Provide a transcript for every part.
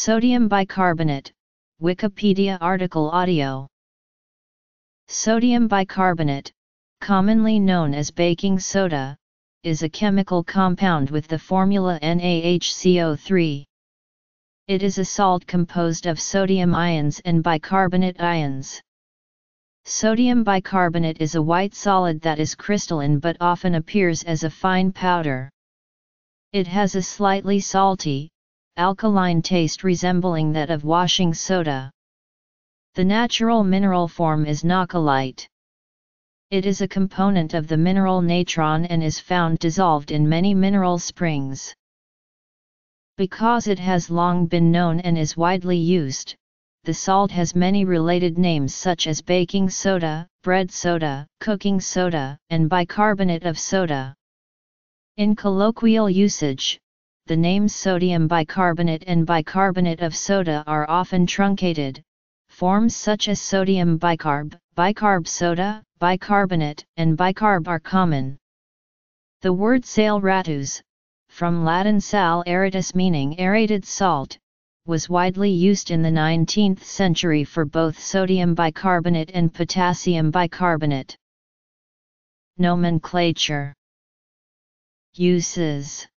Sodium bicarbonate, Wikipedia article audio. Sodium bicarbonate, commonly known as baking soda, is a chemical compound with the formula NaHCO3. It is a salt composed of sodium ions and bicarbonate ions. Sodium bicarbonate is a white solid that is crystalline but often appears as a fine powder. It has a slightly salty, alkaline taste resembling that of washing soda. The natural mineral form is nahcolite. It is a component of the mineral natron and is found dissolved in many mineral springs. Because it has long been known and is widely used, the salt has many related names such as baking soda, bread soda, cooking soda, and bicarbonate of soda. In colloquial usage, the names sodium bicarbonate and bicarbonate of soda are often truncated. Forms such as sodium bicarb, bicarb soda, bicarbonate, and bicarb are common. The word saleratus, from Latin sal aeratus meaning aerated salt, was widely used in the 19th century for both sodium bicarbonate and potassium bicarbonate. Nomenclature Uses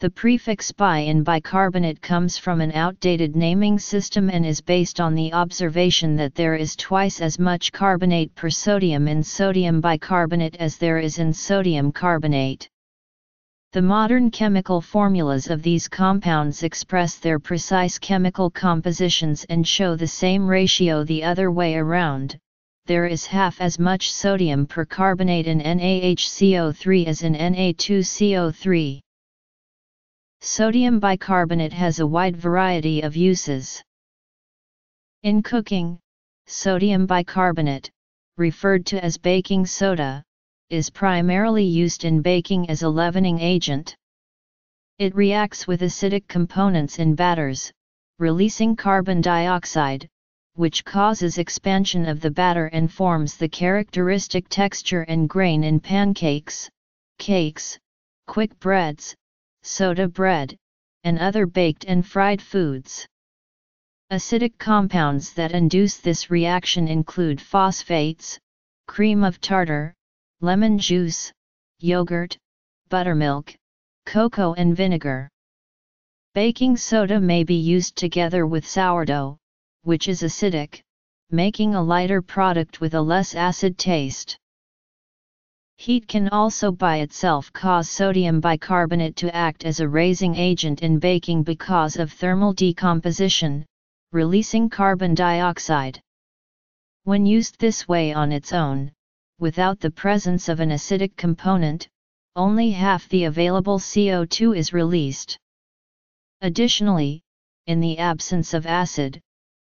the prefix bi in bicarbonate comes from an outdated naming system and is based on the observation that there is twice as much carbonate per sodium in sodium bicarbonate as there is in sodium carbonate. The modern chemical formulas of these compounds express their precise chemical compositions and show the same ratio the other way around. There is half as much sodium per carbonate in NaHCO3 as in Na2CO3. Sodium bicarbonate has a wide variety of uses. In cooking, sodium bicarbonate, referred to as baking soda, is primarily used in baking as a leavening agent. It reacts with acidic components in batters, releasing carbon dioxide, which causes expansion of the batter and forms the characteristic texture and grain in pancakes, cakes, quick breads, soda bread, and other baked and fried foods. Acidic compounds that induce this reaction include phosphates, cream of tartar, lemon juice, yogurt, buttermilk, cocoa and vinegar. Baking soda may be used together with sourdough, which is acidic, making a lighter product with a less acid taste. Heat can also by itself cause sodium bicarbonate to act as a raising agent in baking because of thermal decomposition, releasing carbon dioxide. When used this way on its own, without the presence of an acidic component, only half the available CO2 is released. Additionally, in the absence of acid,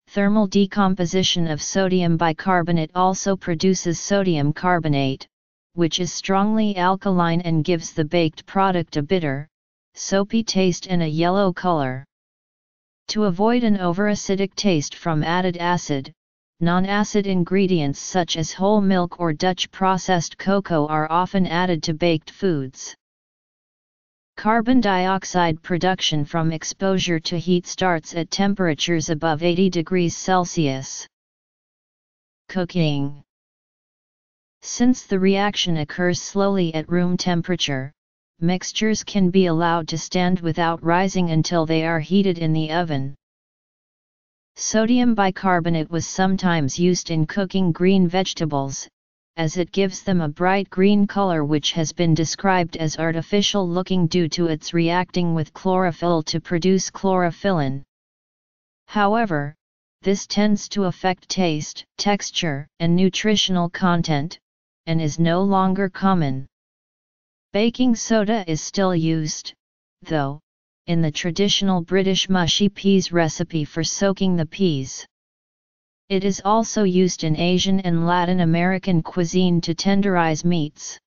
thermal decomposition of sodium bicarbonate also produces sodium carbonate, which is strongly alkaline and gives the baked product a bitter, soapy taste and a yellow color. To avoid an overacidic taste from added acid, non-acid ingredients such as whole milk or Dutch processed cocoa are often added to baked foods. Carbon dioxide production from exposure to heat starts at temperatures above 80 degrees Celsius. Cooking since the reaction occurs slowly at room temperature, mixtures can be allowed to stand without rising until they are heated in the oven. Sodium bicarbonate was sometimes used in cooking green vegetables, as it gives them a bright green color which has been described as artificial looking due to its reacting with chlorophyll to produce chlorophyllin. However, this tends to affect taste, texture, and nutritional content, and is no longer common. Baking soda is still used, though, in the traditional British mushy peas recipe for soaking the peas. It is also used in Asian and Latin American cuisine to tenderize meats.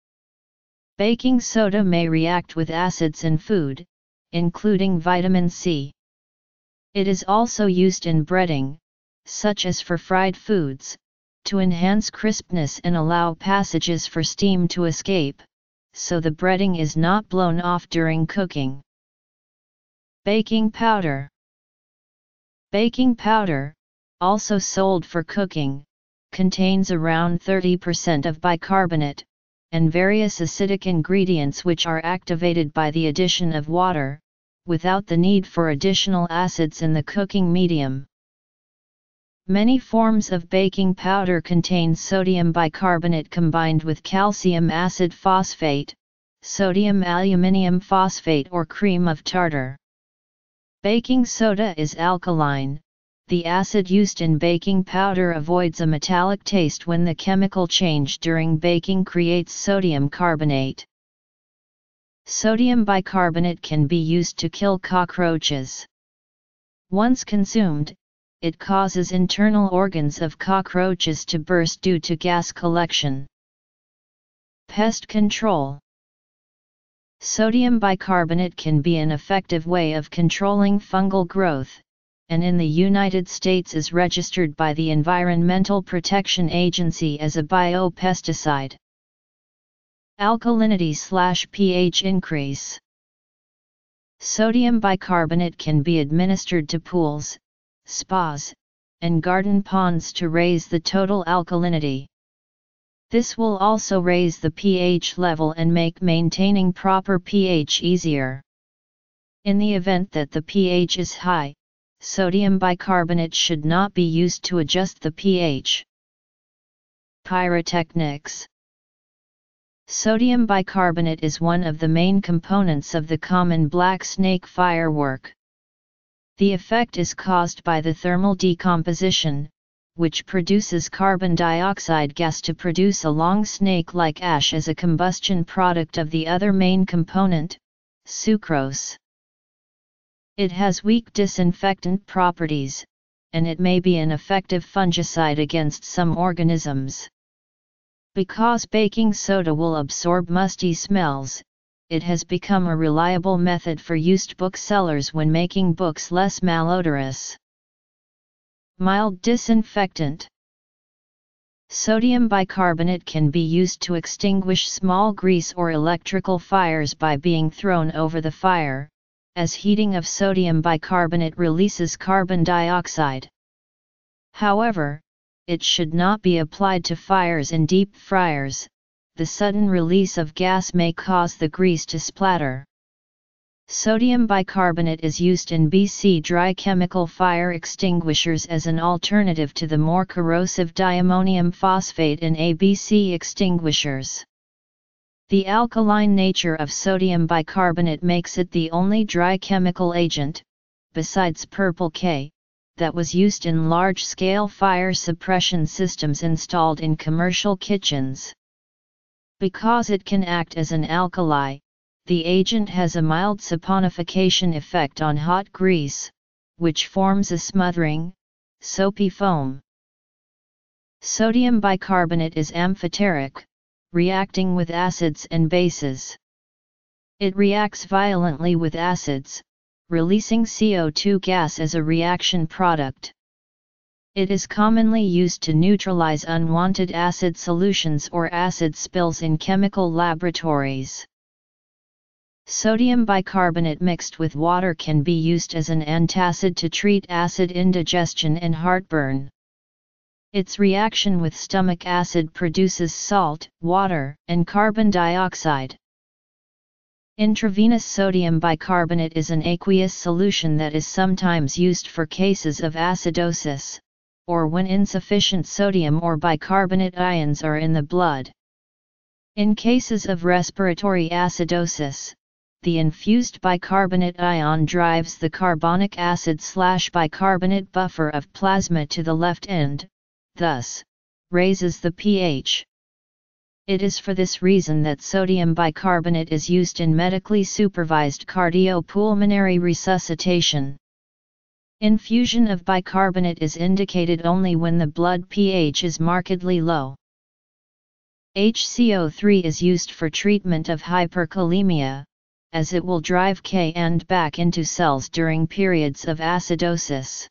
Baking soda may react with acids in food, including vitamin C. It is also used in breading, such as for fried foods, to enhance crispness and allow passages for steam to escape, so the breading is not blown off during cooking. Baking powder Baking powder, also sold for cooking, contains around 30% of bicarbonate, and various acidic ingredients which are activated by the addition of water, without the need for additional acids in the cooking medium. Many forms of baking powder contain sodium bicarbonate combined with calcium acid phosphate, sodium aluminium phosphate or cream of tartar. Baking soda is alkaline, the acid used in baking powder avoids a metallic taste when the chemical change during baking creates sodium carbonate. Sodium bicarbonate can be used to kill cockroaches. Once consumed, it causes internal organs of cockroaches to burst due to gas collection. Pest control Sodium bicarbonate can be an effective way of controlling fungal growth, and in the United States is registered by the Environmental Protection Agency as a biopesticide. Alkalinity slash pH increase. Sodium bicarbonate can be administered to pools, spas, and garden ponds to raise the total alkalinity. This will also raise the pH level and make maintaining proper pH easier. In the event that the pH is high, sodium bicarbonate should not be used to adjust the pH. Pyrotechnics Sodium bicarbonate is one of the main components of the common black snake firework. The effect is caused by the thermal decomposition, which produces carbon dioxide gas to produce a long snake-like ash as a combustion product of the other main component, sucrose. It has weak disinfectant properties, and it may be an effective fungicide against some organisms. Because baking soda will absorb musty smells, it has become a reliable method for used booksellers when making books less malodorous. Mild disinfectant Sodium bicarbonate can be used to extinguish small grease or electrical fires by being thrown over the fire, as heating of sodium bicarbonate releases carbon dioxide. However, it should not be applied to fires in deep fryers, the sudden release of gas may cause the grease to splatter. Sodium bicarbonate is used in BC dry chemical fire extinguishers as an alternative to the more corrosive diammonium phosphate in ABC extinguishers. The alkaline nature of sodium bicarbonate makes it the only dry chemical agent, besides purple K, that was used in large-scale fire suppression systems installed in commercial kitchens. Because it can act as an alkali, the agent has a mild saponification effect on hot grease, which forms a smothering, soapy foam. Sodium bicarbonate is amphoteric, reacting with acids and bases. It reacts violently with acids, releasing CO2 gas as a reaction product. It is commonly used to neutralize unwanted acid solutions or acid spills in chemical laboratories. Sodium bicarbonate mixed with water can be used as an antacid to treat acid indigestion and heartburn. Its reaction with stomach acid produces salt, water, and carbon dioxide. Intravenous sodium bicarbonate is an aqueous solution that is sometimes used for cases of acidosis, or when insufficient sodium or bicarbonate ions are in the blood. In cases of respiratory acidosis, the infused bicarbonate ion drives the carbonic acid slash bicarbonate buffer of plasma to the left end, thus, raises the pH. It is for this reason that sodium bicarbonate is used in medically supervised cardiopulmonary resuscitation. Infusion of bicarbonate is indicated only when the blood pH is markedly low. HCO3 is used for treatment of hyperkalemia, as it will drive K and back into cells during periods of acidosis.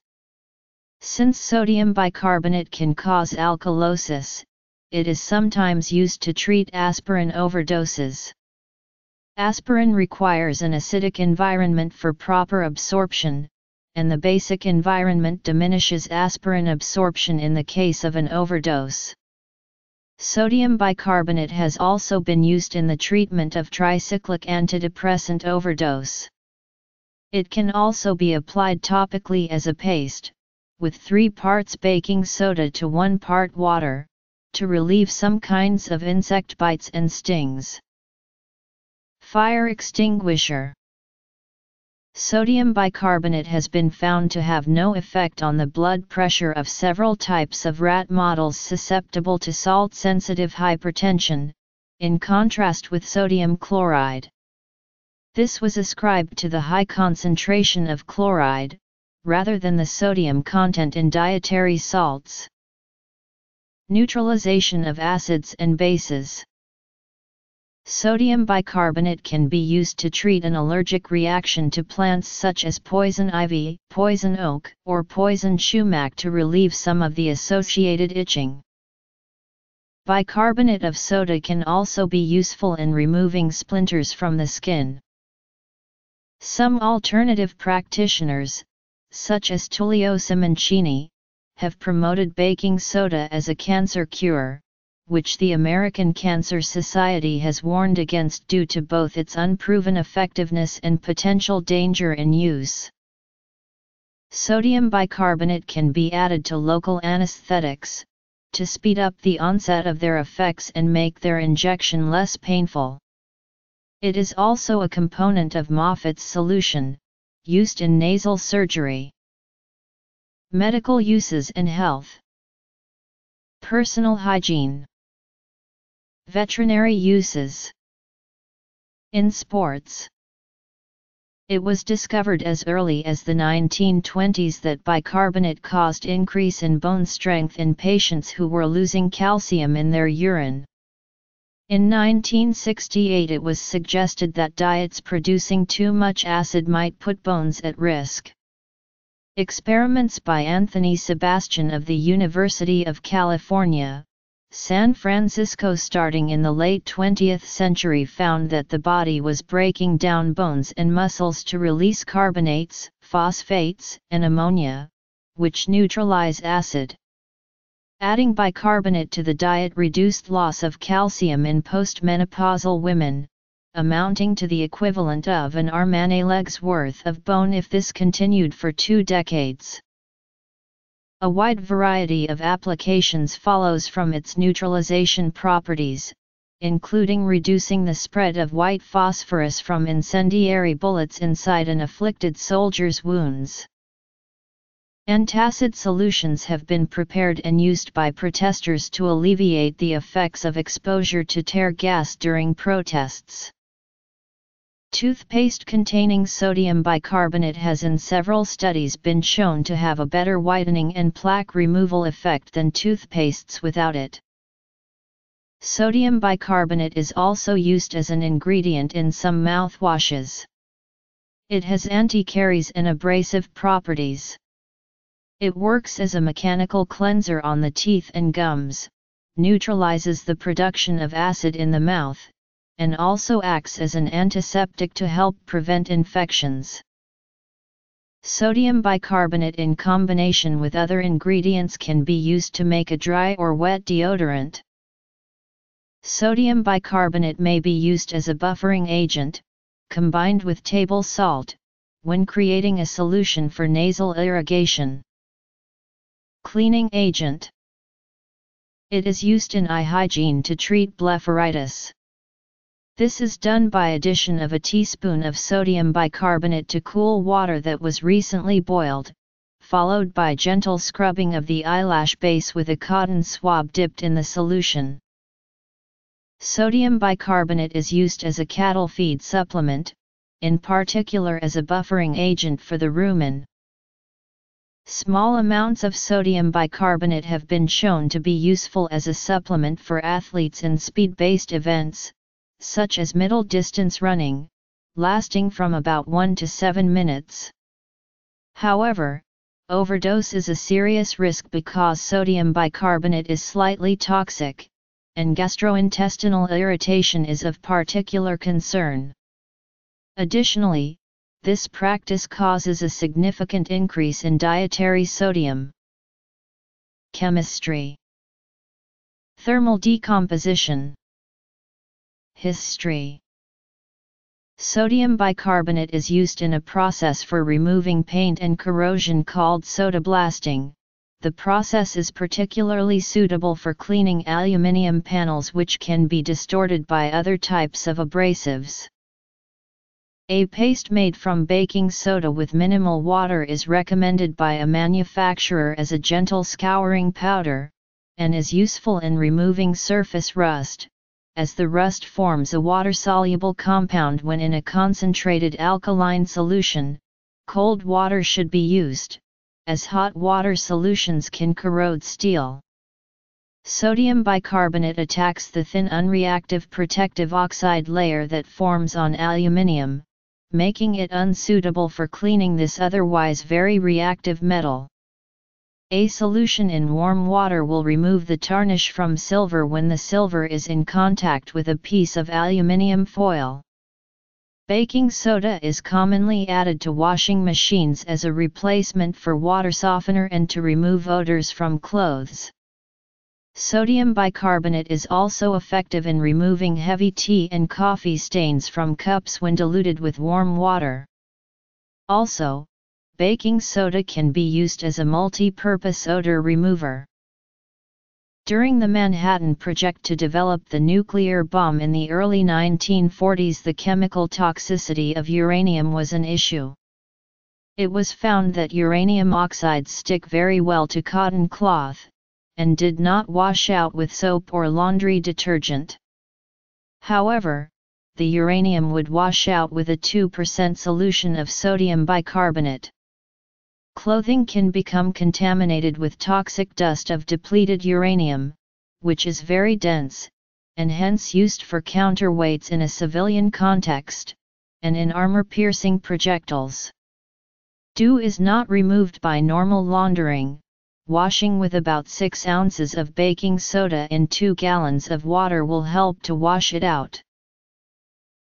Since sodium bicarbonate can cause alkalosis, it is sometimes used to treat aspirin overdoses. Aspirin requires an acidic environment for proper absorption, and the basic environment diminishes aspirin absorption in the case of an overdose. Sodium bicarbonate has also been used in the treatment of tricyclic antidepressant overdose. It can also be applied topically as a paste, with 3 parts baking soda to 1 part water, to relieve some kinds of insect bites and stings. Fire extinguisher Sodium bicarbonate has been found to have no effect on the blood pressure of several types of rat models susceptible to salt-sensitive hypertension, in contrast with sodium chloride. This was ascribed to the high concentration of chloride, rather than the sodium content in dietary salts. Neutralization of acids and bases Sodium bicarbonate can be used to treat an allergic reaction to plants such as poison ivy, poison oak, or poison sumac to relieve some of the associated itching. Bicarbonate of soda can also be useful in removing splinters from the skin. Some alternative practitioners, such as Tullio Simoncini, have promoted baking soda as a cancer cure, which the American Cancer Society has warned against due to both its unproven effectiveness and potential danger in use. Sodium bicarbonate can be added to local anesthetics, to speed up the onset of their effects and make their injection less painful. It is also a component of Moffett's solution, used in nasal surgery. Medical uses and health. Personal hygiene. Veterinary uses In sports It was discovered as early as the 1920s that bicarbonate caused increase in bone strength in patients who were losing calcium in their urine. In 1968 it was suggested that diets producing too much acid might put bones at risk. Experiments by Anthony Sebastian of the University of California, San Francisco starting in the late 20th century found that the body was breaking down bones and muscles to release carbonates, phosphates, and ammonia, which neutralize acid. Adding bicarbonate to the diet reduced loss of calcium in postmenopausal women, amounting to the equivalent of an arm and a leg's worth of bone if this continued for two decades. A wide variety of applications follows from its neutralization properties, including reducing the spread of white phosphorus from incendiary bullets inside an afflicted soldier's wounds. Antacid solutions have been prepared and used by protesters to alleviate the effects of exposure to tear gas during protests. Toothpaste containing sodium bicarbonate has in several studies been shown to have a better whitening and plaque removal effect than toothpastes without it. Sodium bicarbonate is also used as an ingredient in some mouthwashes. It has anti-caries and abrasive properties. It works as a mechanical cleanser on the teeth and gums, neutralizes the production of acid in the mouth, and also acts as an antiseptic to help prevent infections. Sodium bicarbonate in combination with other ingredients can be used to make a dry or wet deodorant. Sodium bicarbonate may be used as a buffering agent, combined with table salt, when creating a solution for nasal irrigation. Cleaning agent It is used in eye hygiene to treat blepharitis. This is done by addition of a teaspoon of sodium bicarbonate to cool water that was recently boiled, followed by gentle scrubbing of the eyelash base with a cotton swab dipped in the solution. Sodium bicarbonate is used as a cattle feed supplement, in particular as a buffering agent for the rumen. Small amounts of sodium bicarbonate have been shown to be useful as a supplement for athletes in speed-based events, such as middle distance running, lasting from about 1 to 7 minutes. However, overdose is a serious risk because sodium bicarbonate is slightly toxic, and gastrointestinal irritation is of particular concern. Additionally, this practice causes a significant increase in dietary sodium. Chemistry Thermal decomposition History Sodium bicarbonate is used in a process for removing paint and corrosion called soda blasting. The process is particularly suitable for cleaning aluminium panels which can be distorted by other types of abrasives. A paste made from baking soda with minimal water is recommended by a manufacturer as a gentle scouring powder, and is useful in removing surface rust, as the rust forms a water-soluble compound when in a concentrated alkaline solution, cold water should be used, as hot water solutions can corrode steel. Sodium bicarbonate attacks the thin unreactive protective oxide layer that forms on aluminium, making it unsuitable for cleaning this otherwise very reactive metal. A solution in warm water will remove the tarnish from silver when the silver is in contact with a piece of aluminium foil. Baking soda is commonly added to washing machines as a replacement for water softener and to remove odors from clothes. Sodium bicarbonate is also effective in removing heavy tea and coffee stains from cups when diluted with warm water. Also, baking soda can be used as a multi-purpose odor remover. During the Manhattan Project to develop the nuclear bomb in the early 1940s the chemical toxicity of uranium was an issue. It was found that uranium oxides stick very well to cotton cloth, and did not wash out with soap or laundry detergent. However, the uranium would wash out with a 2% solution of sodium bicarbonate. Clothing can become contaminated with toxic dust of depleted uranium, which is very dense, and hence used for counterweights in a civilian context, and in armor-piercing projectiles. Dew is not removed by normal laundering, washing with about 6 ounces of baking soda in 2 gallons of water will help to wash it out.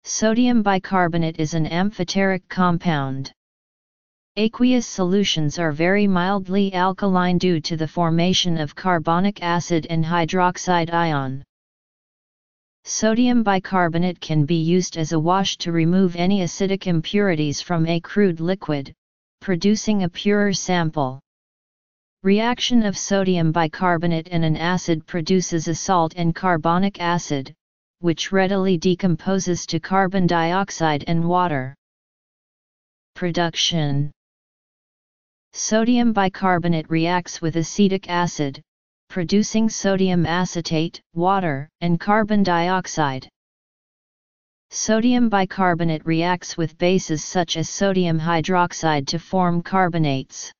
Sodium bicarbonate is an amphoteric compound. Aqueous solutions are very mildly alkaline due to the formation of carbonic acid and hydroxide ion. Sodium bicarbonate can be used as a wash to remove any acidic impurities from a crude liquid, producing a purer sample. Reaction of sodium bicarbonate and an acid produces a salt and carbonic acid, which readily decomposes to carbon dioxide and water. Production Sodium bicarbonate reacts with acetic acid, producing sodium acetate, water, and carbon dioxide. Sodium bicarbonate reacts with bases such as sodium hydroxide to form carbonates.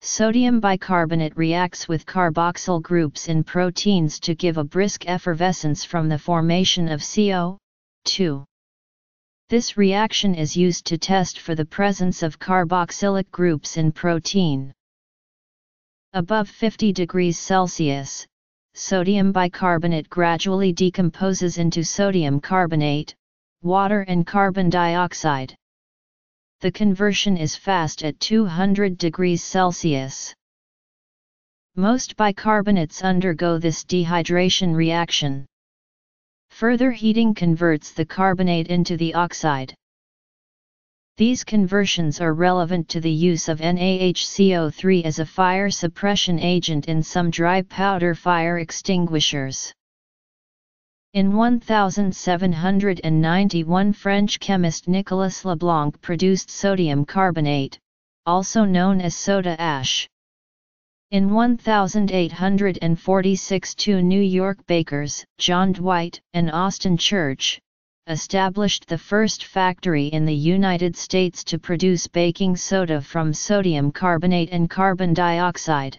Sodium bicarbonate reacts with carboxyl groups in proteins to give a brisk effervescence from the formation of CO2. This reaction is used to test for the presence of carboxylic groups in protein. Above 50 degrees Celsius, sodium bicarbonate gradually decomposes into sodium carbonate, water and carbon dioxide. The conversion is fast at 200 degrees Celsius. Most bicarbonates undergo this dehydration reaction. Further heating converts the carbonate into the oxide. These conversions are relevant to the use of NaHCO3 as a fire suppression agent in some dry powder fire extinguishers. In 1791 French chemist Nicolas Leblanc produced sodium carbonate, also known as soda ash. In 1846 two New York bakers, John Dwight and Austin Church, established the first factory in the United States to produce baking soda from sodium carbonate and carbon dioxide.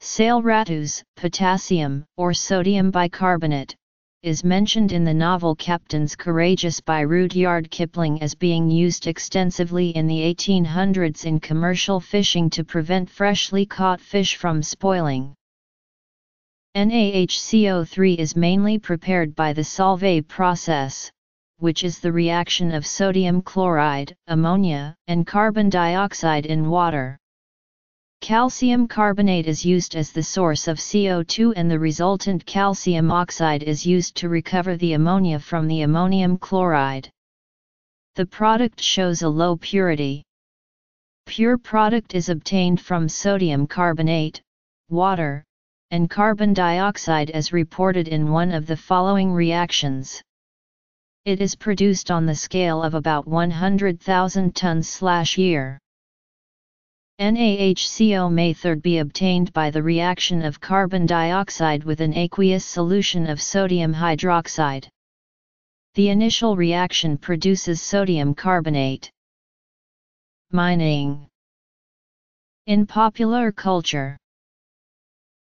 Saleratus, potassium, or sodium bicarbonate, is mentioned in the novel Captains Courageous by Rudyard Kipling as being used extensively in the 1800s in commercial fishing to prevent freshly caught fish from spoiling. NaHCO3 is mainly prepared by the Solvay process, which is the reaction of sodium chloride, ammonia, and carbon dioxide in water. Calcium carbonate is used as the source of CO2 and the resultant calcium oxide is used to recover the ammonia from the ammonium chloride. The product shows a low purity. Pure product is obtained from sodium carbonate, water, and carbon dioxide as reported in one of the following reactions. It is produced on the scale of about 100,000 tons year. NaHCO may third be obtained by the reaction of carbon dioxide with an aqueous solution of sodium hydroxide. The initial reaction produces sodium carbonate. Mining In popular culture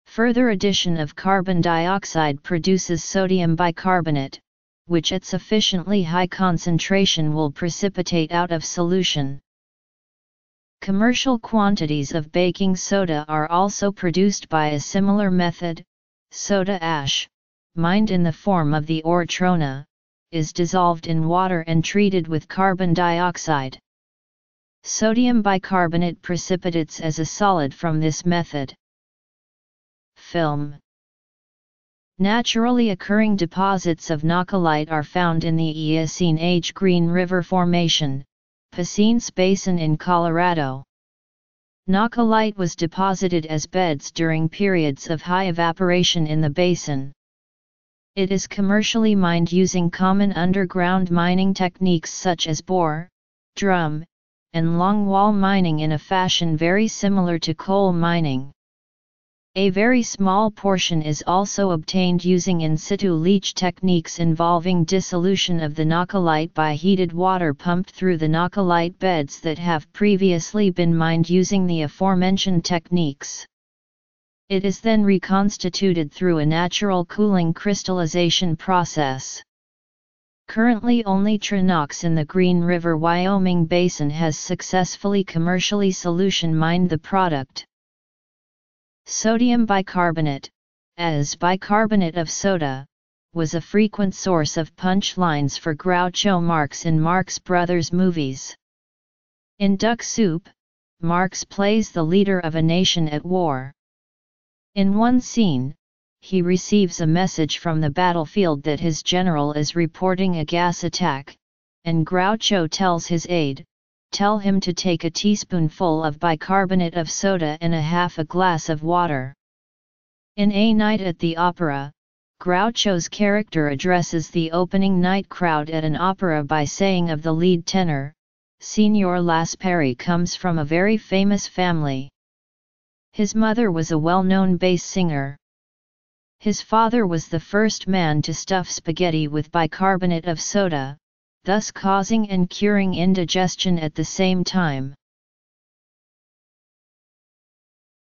Further addition of carbon dioxide produces sodium bicarbonate, which at sufficiently high concentration will precipitate out of solution. Commercial quantities of baking soda are also produced by a similar method. Soda ash, mined in the form of the ore trona, is dissolved in water and treated with carbon dioxide. Sodium bicarbonate precipitates as a solid from this method. Film Naturally occurring deposits of nahcolite are found in the Eocene Age Green River Formation, Piceance Basin in Colorado. Nahcolite was deposited as beds during periods of high evaporation in the basin. It is commercially mined using common underground mining techniques such as bore, drum, and longwall mining in a fashion very similar to coal mining. A very small portion is also obtained using in situ leach techniques involving dissolution of the nahcolite by heated water pumped through the nahcolite beds that have previously been mined using the aforementioned techniques. It is then reconstituted through a natural cooling crystallization process. Currently only Tronox in the Green River Wyoming Basin has successfully commercially solution mined the product. Sodium bicarbonate, as bicarbonate of soda, was a frequent source of punchlines for Groucho Marx in Marx Brothers movies. In Duck Soup, Marx plays the leader of a nation at war. In one scene, he receives a message from the battlefield that his general is reporting a gas attack, and Groucho tells his aide, tell him to take a teaspoonful of bicarbonate of soda and a half a glass of water. In A Night at the Opera, Groucho's character addresses the opening night crowd at an opera by saying of the lead tenor, Signor Lassparri comes from a very famous family. His mother was a well-known bass singer. His father was the first man to stuff spaghetti with bicarbonate of soda, thus causing and curing indigestion at the same time.